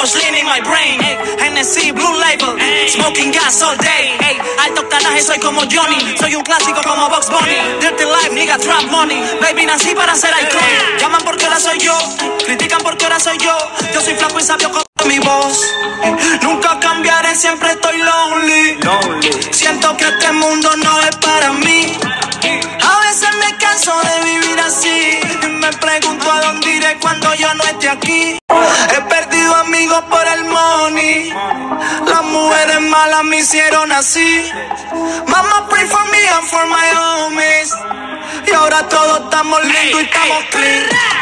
much lean in my brain. Ey, Hennessy, Blue Label, smoking gas all day. Ey, alto octanaje, soy como Johnny. Soy un clásico como Box Bunny. Dirty life, nigga, trap money. Baby, nací para ser icon. Llaman porque ahora soy yo, critican porque ahora soy yo. Yo soy flaco y sabio con mi voz. Nunca cambiaré, siempre estoy lonely. Siento que este mundo no es para mí. A veces me canso de vivir así. Y me pregunto a dónde iré cuando yo no esté aquí. Las mujeres malas me hicieron así. Mama, pray for me and for my homies. Y ahora todos estamos lindos y estamos clean.